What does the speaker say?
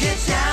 Get down.